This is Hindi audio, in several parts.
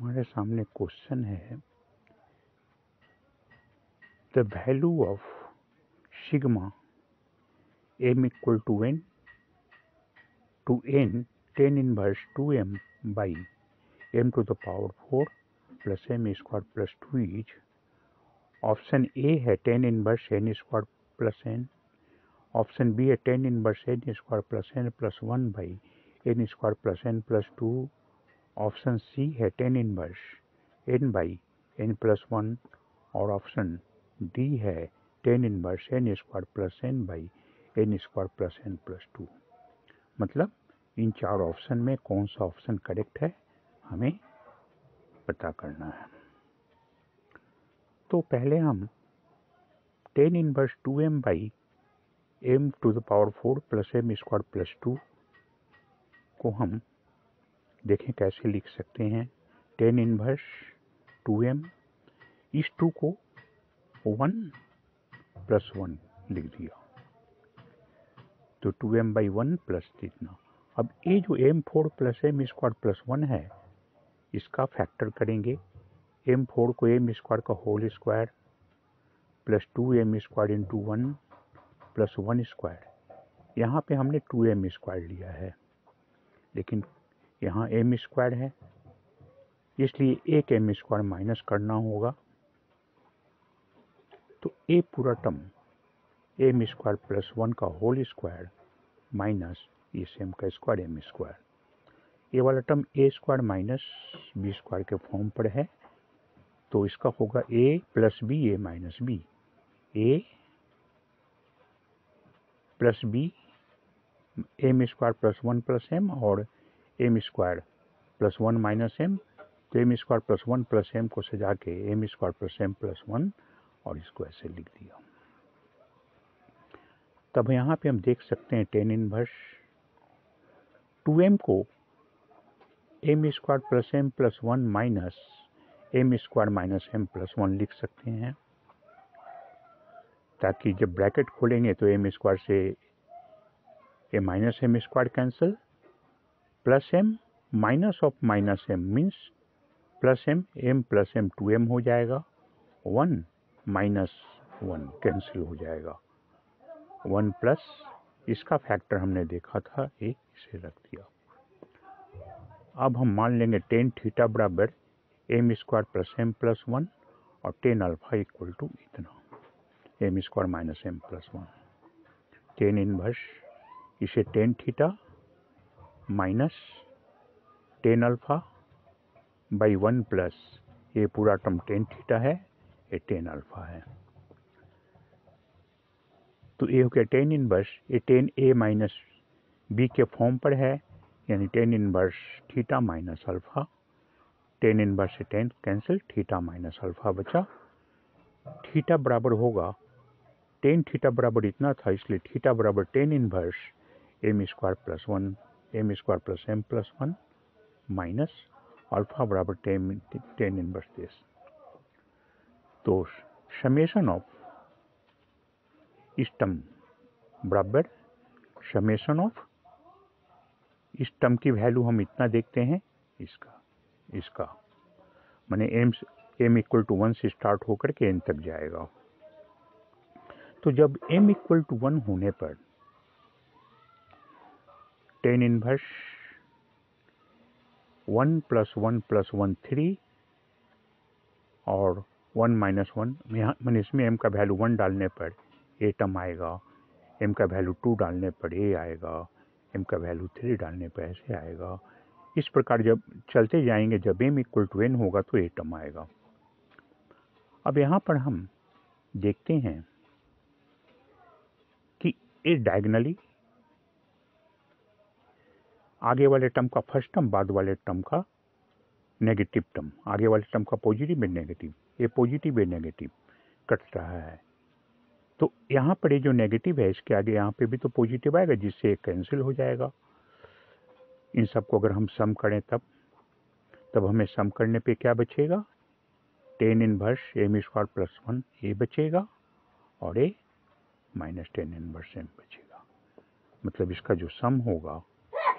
हमारे सामने क्वेश्चन है the value of sigma M equal to N to N tan inverse two M by M to the power four plus M square plus two is option A है tan inverse N square plus N option B है tan inverse N square plus N plus one by N square plus N plus two option C है tan inverse N by N plus one और ऑप्शन डी है tan inverse N square plus N by N square plus N plus two मतलब इन चार ऑप्शन में कौन सा ऑप्शन करेक्ट है, हमें पता करना है। तो पहले हम tan inverse two M by M to the power four plus M square plus two को हम देखें कैसे लिख सकते हैं। टेन इनवर्स टू एम इस टू को वन प्लस वन लिख दिया। तो two M by one plus इतना अब ये जो M four plus M square plus one है, इसका फैक्टर करेंगे। एम फोर को एम स्क्वायर का whole square plus two M square into one plus one square यहाँ पे हमने टू एम स्क्वायर लिया है। लेकिन यहाँ एम स्क्वायर है। इसलिए एक एम स्क्वायर माइनस करना होगा। तो ए पूरा term M square plus one का होल स्क्वायर माइनस इस एम का स्क्वायर एम स्क्वायर ये वाला term A square minus B square के फॉर्म पर है। तो इसका होगा A plus B A minus B A plus B M square plus one plus M और M square plus one minus M तो M square plus one plus M को सजा के M square plus M plus one और इसको ऐसे लिख दिया। तब यहाँ पे हम देख सकते हैं टेन इनवर्स टू एम को M square plus M plus one minus M square minus M plus one लिख सकते हैं। ताकि जब ब्रैकेट खोलेंगे तो एम स्क्वायर से ए minus M square cancel plus M minus of minus M means plus M M plus M two M हो जाएगा। वन माइनस वन कैंसिल हो जाएगा। वन प्लस, इसका फैक्टर हमने देखा था एक इसे रख दिया। अब हम मान लेंगे टेन थीटा बराबर M square plus M plus one और टेन अल्फ़ा इक्वल टू इतना। M square minus M plus one. Tan inverse, इसे tan theta minus tan alpha by one plus ये पूरा टर्म टेन थीटा है, ये टेन अल्फ़ा है। तो ये हो गया टेन इनवर्स ये टेन ए माइनस बी के फॉर्म पर है, यानी tan inverse theta minus alpha tan inverse से tan cancel theta minus alpha बचा। थीटा बराबर होगा टेन थीटा बराबर इतना था, इसलिए थीटा बराबर tan inverse M square plus one M square plus M plus one minus alpha बराबर टेन टेन इनवर्स दिस तो समेशन ऑफ़ इस्टम बराबर समेशन ऑफ़ इस्टम की वैल्यू हम इतना देखते हैं, इसका इसका। मैंने M M equal to one से स्टार्ट होकर के एन तक जाएगा। तो जब एम इक्वल टू वन होने पर tan inverse one plus one plus one three और वन माइनस वन यहाँ मैंने इसमें एम का वैल्यू वन डालने पर ए टर्म आएगा एम का वैल्यू टू डालने पर ए आएगा एम का वैल्यू थ्री डालने पर ऐसे आएगा। इस प्रकार जब चलते जाएँगे, जब एम इक्वल टू एन होगा तो ए टर्म आएगा। अब यहाँ पर हम देखते हैं कि ए डायगनली आगे वाले टर्म का फ़र्स्ट टर्म बाद वाले टर्म का नेगेटिव टर्म आगे वाले टर्म का पॉजिटिव है नेगेटिव ये पॉजिटिव है नेगेटिव कट रहा है। तो यहाँ पर ये जो नेगेटिव है, इसके आगे यहाँ पे भी तो पॉजिटिव आएगा, जिससे कैंसिल हो जाएगा। इन सबको अगर हम सम करें तब तब हमें सम करने पे क्या बचेगा? Tan in inverse M square plus one ए बचेगा और ए minus tan in inverse M बचेगा। मतलब इसका जो सम होगा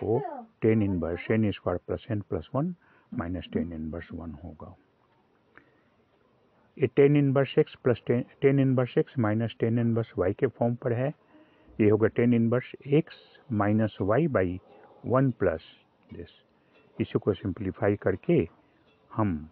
को tan inverse N square plus N plus one minus tan inverse one होगा। ये tan inverse X plus tan inverse X minus tan inverse Y के फॉर्म पर है। ये होगा tan inverse X minus Y by one plus this इसी को सिंप्लीफाई करके हम